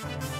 Bye.